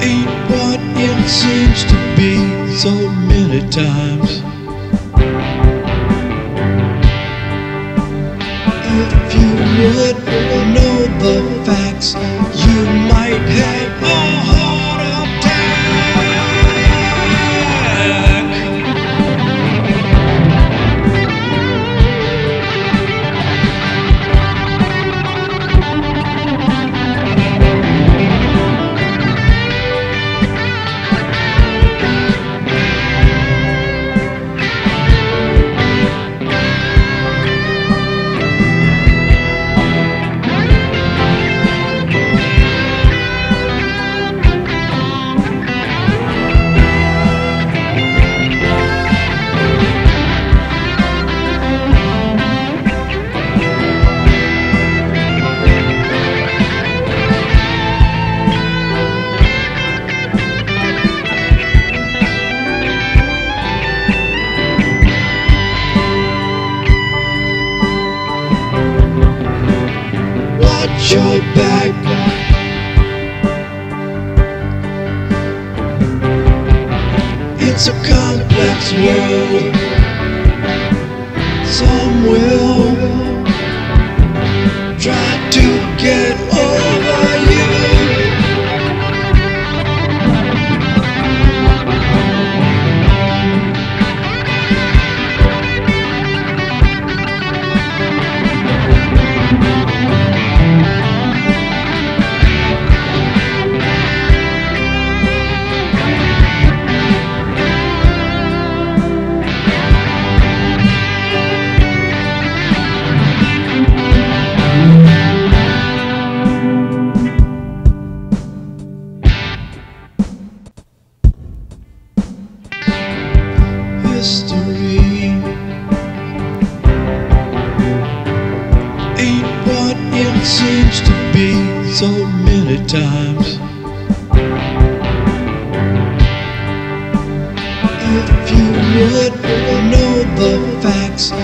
ain't what it seems to be so many times. Your back. It's a complex world. Some will try to get over you. History ain't what it seems to be so many times. If you would know the facts.